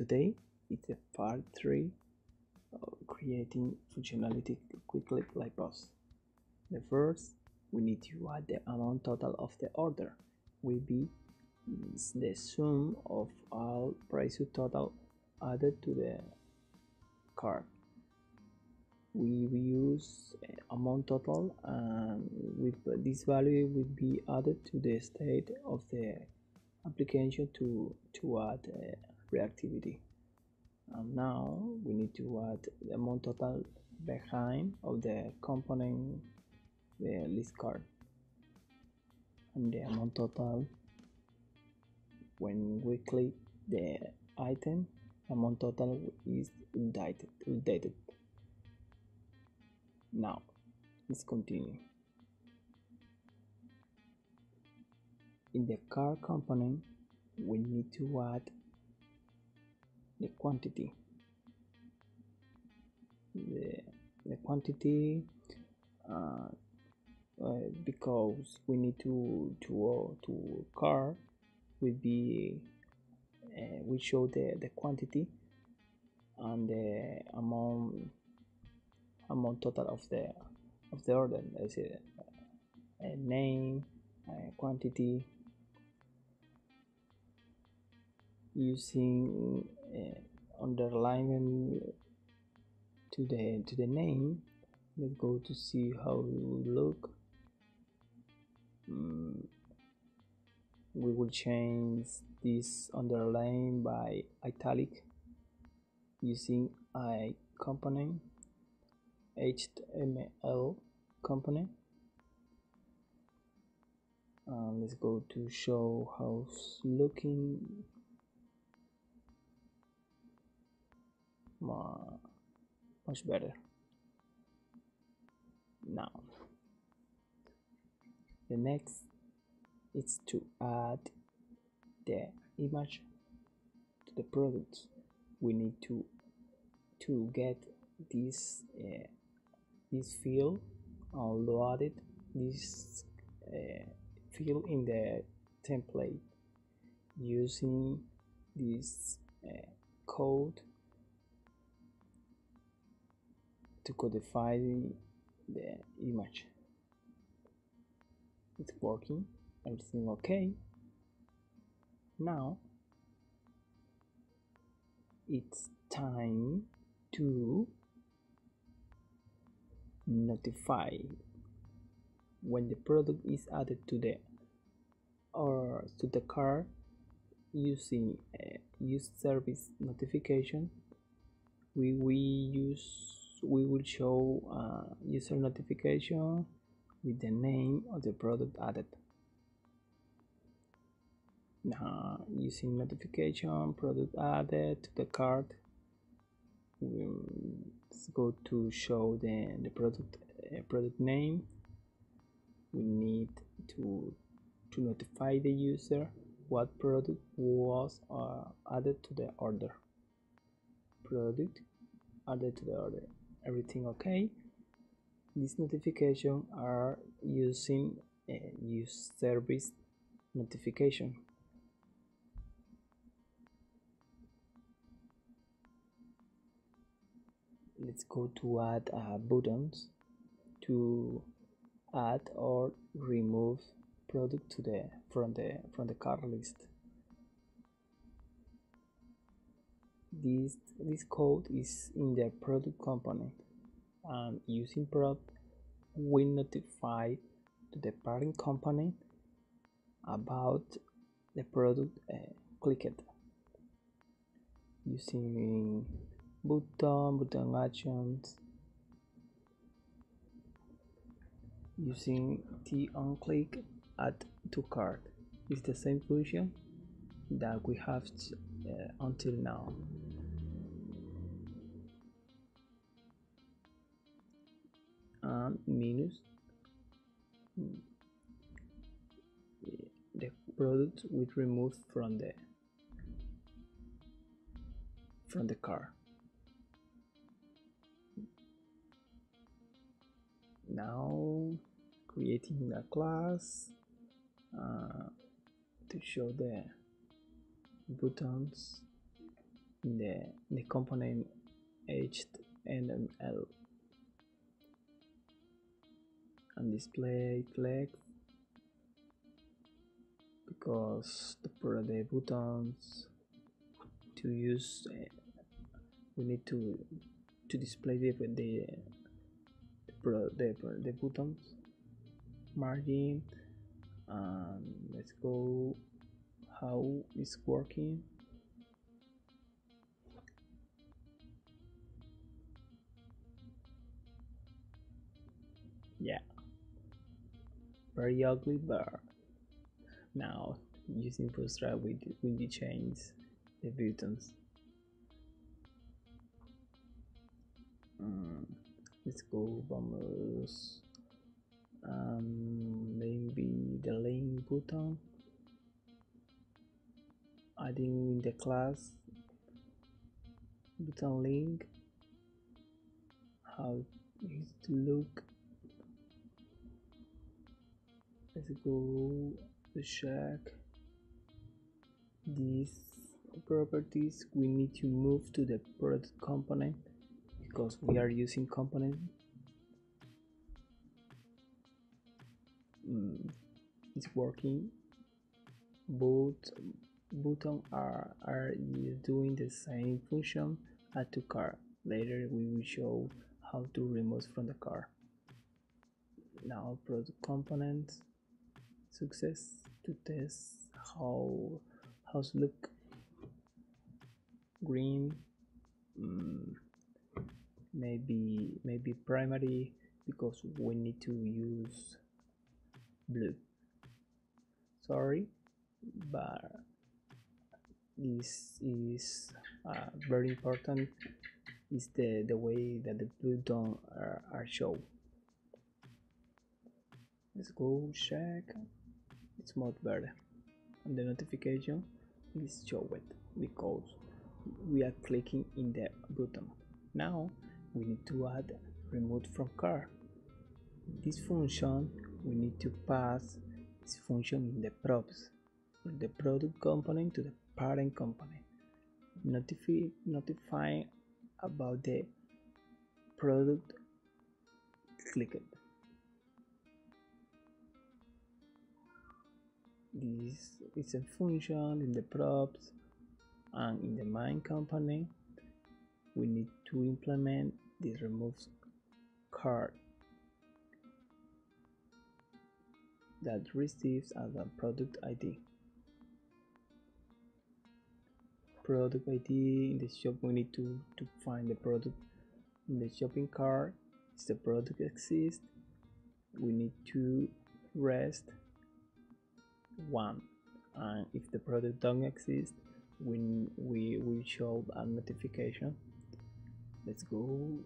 Today it's a part 3 of creating functionality quickly like boss. The first, we need to add the amount total of the order will be the sum of all prices total added to the card. We use amount total and with this value will be added to the state of the application to to add uh, reactivity and now we need to add the amount total behind of the component the list card. And the amount total when we click the item amount total is updated updated. Now let's continue. In the car component we need to add the quantity. The, the quantity uh, uh, because we need to to uh, to car will be uh, we show the the quantity and the amount amount total of the of the order. Say a name a quantity using uh, underlining to the to the name. Let's go to see how it will look. Mm, we will change this underline by italic using a component html component. Uh, let's go to show how looking much better now. The next is to add the image to the product. We need to to get this uh, this field loaded this uh, field in the template using this uh, code to codify the image. It's working everything okay. Now it's time to notify when the product is added to the or to the car using a use service notification. We we use we will show uh, user notification with the name of the product added. Now using notification product added to the cart let's go to show the, the product uh, product name. We need to to notify the user what product was uh, added to the order. Product added to the order everything okay. These notifications are using a use service notification. Let's go to add uh, buttons. To add or remove product to the from the from the cart list this this code is in the product component and using prod we notify to the parent component about the product uh, clicked. Using button button actions. Using the on click add to cart. Is the same function that we have uh, until now and minus the product we remove from the from the car. Now creating a class uh, to show the buttons the, the component HTML and display flex because the, the buttons to use uh, we need to to display the the the, the, the buttons. Margin and let's go how it's working. Yeah very ugly but now using Bootstrap with windy chains the buttons. Mm, let's go vamos. Um, maybe the link button. Adding in the class. Button link. How it look let's go to check these properties we need to move to the product component because we are using component. Mm, it's working. Both buttons are, are doing the same function add to car. Later we will show how to remove from the car. Now product components success to test how how's look green mm, maybe maybe primary because we need to use blue. Sorry but this is uh, very important is the the way that the blue tone are, are shown let's go check it's much better and the notification is showed because we are clicking in the button. Now we need to add remove from car. This function we need to pass this function in the props from the product component to the parent component notify notifying about the product clicked this is a function in the props and in the main component we need to implement this remove card that receives as a product ID product ID in the shop we need to, to find the product in the shopping cart. If the product exists we need to rest one. And if the product don't exist we we will show a notification. Let's go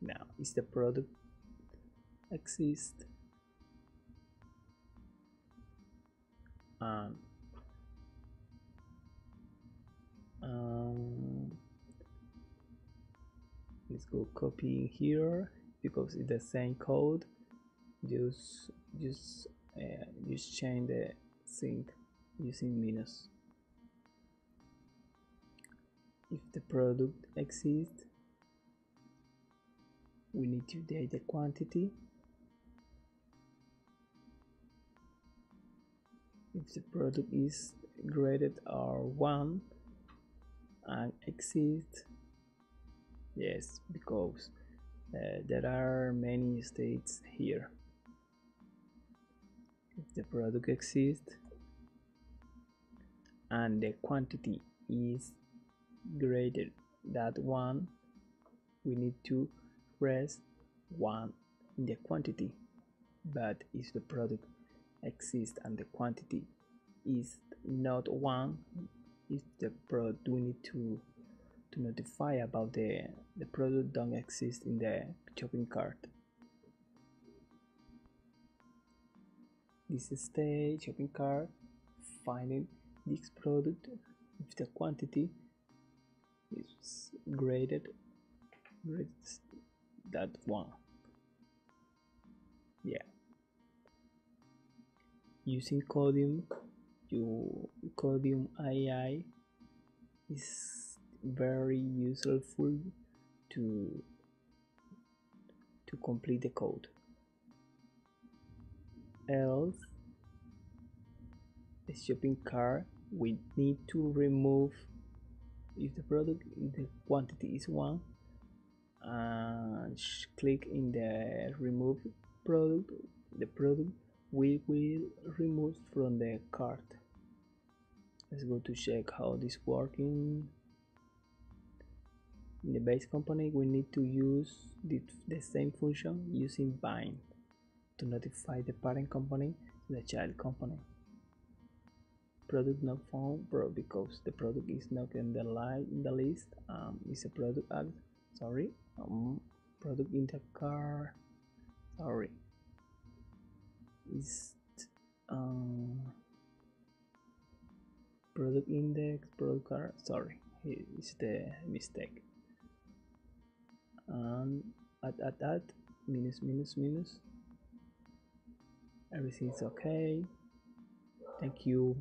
now. Is the product exist and um, let's go copy here because it's the same code. Just just uh, just change the sync using minus. If the product exists we need to date the quantity. If the product is graded R1 and exists yes because uh, there are many states here if the product exists and the quantity is greater than one we need to press one in the quantity. But if the product exists and the quantity is not one if the product we need to to notify about the the product don't exist in the shopping cart this stage shopping cart finding this product if the quantity is graded that one. Yeah. Using codium you codium ai is very useful to to complete the code else. The shopping cart we need to remove if the product if the quantity is one. And click in the remove product. The product we will remove from the cart. Let's go to check how this working. In the base company we need to use the, the same function using bind to notify the parent company to the child company. Product not found bro because the product is not in the line in the list. Um it's a product ad sorry. Um product in the car. Sorry. Is um product index product car. Sorry. It's the mistake. And add add add minus minus minus everything's okay. Thank you